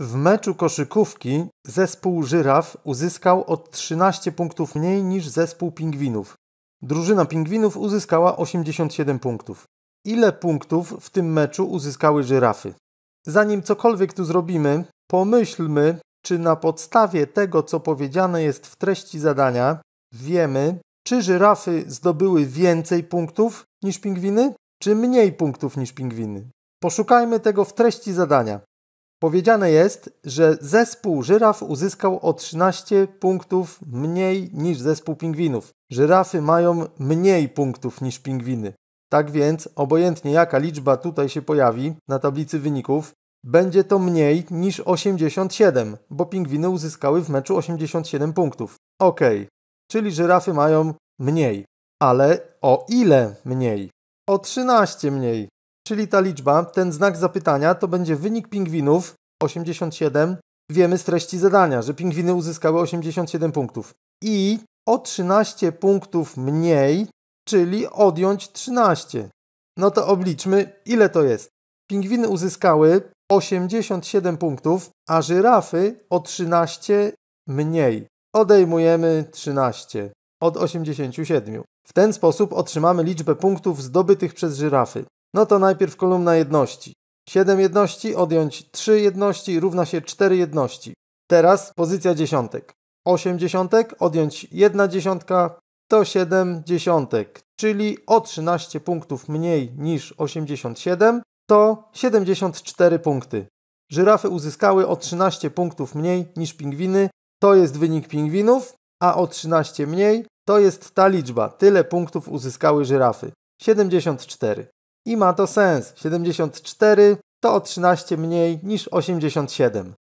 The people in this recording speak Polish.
W meczu koszykówki zespół żyraf uzyskał o 13 punktów mniej niż zespół pingwinów. Drużyna pingwinów uzyskała 87 punktów. Ile punktów w tym meczu uzyskały żyrafy? Zanim cokolwiek tu zrobimy, pomyślmy, czy na podstawie tego, co powiedziane jest w treści zadania, wiemy, czy żyrafy zdobyły więcej punktów niż pingwiny, czy mniej punktów niż pingwiny. Poszukajmy tego w treści zadania. Powiedziane jest, że zespół żyraf uzyskał o 13 punktów mniej niż zespół pingwinów. Żyrafy mają mniej punktów niż pingwiny. Tak więc, obojętnie jaka liczba tutaj się pojawi na tablicy wyników, będzie to mniej niż 87, bo pingwiny uzyskały w meczu 87 punktów. Ok, czyli żyrafy mają mniej. Ale o ile mniej? O 13 mniej. Czyli ta liczba, ten znak zapytania, to będzie wynik pingwinów 87. Wiemy z treści zadania, że pingwiny uzyskały 87 punktów. I o 13 punktów mniej, czyli odjąć 13. No to obliczmy, ile to jest. Pingwiny uzyskały 87 punktów, a żyrafy o 13 mniej. Odejmujemy 13 od 87. W ten sposób otrzymamy liczbę punktów zdobytych przez żyrafy. No to najpierw kolumna jedności. 7 jedności odjąć 3 jedności równa się 4 jedności. Teraz pozycja dziesiątek. 8 dziesiątek odjąć 1 dziesiątka to 7 dziesiątek, czyli o 13 punktów mniej niż 87 to 74 punkty. Żyrafy uzyskały o 13 punktów mniej niż pingwiny, to jest wynik pingwinów, a o 13 mniej to jest ta liczba. Tyle punktów uzyskały żyrafy. 74. I ma to sens. 74 to o 13 mniej niż 87.